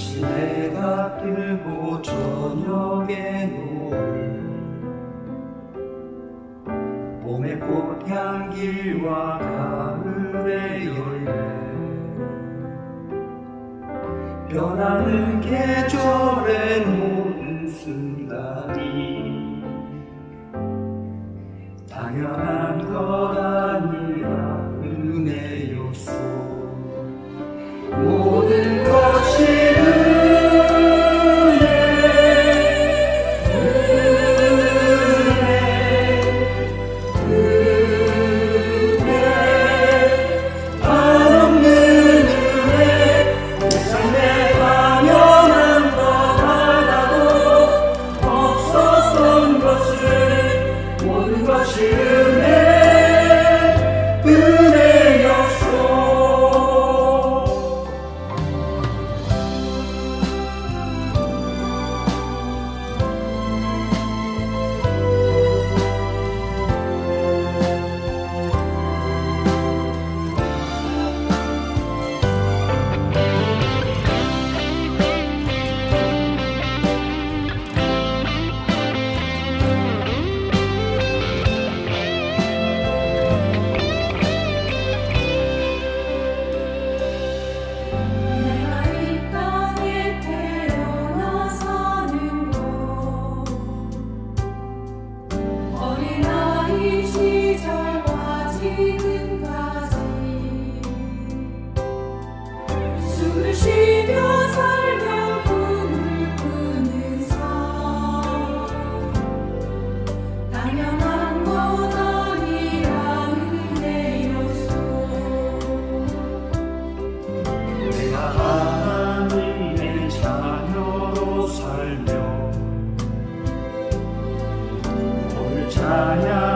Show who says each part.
Speaker 1: 같이 내가
Speaker 2: 들고 저녁에 노을 봄의 꽃향길과 가을의 열매. 변하는 계절에
Speaker 1: Messiah.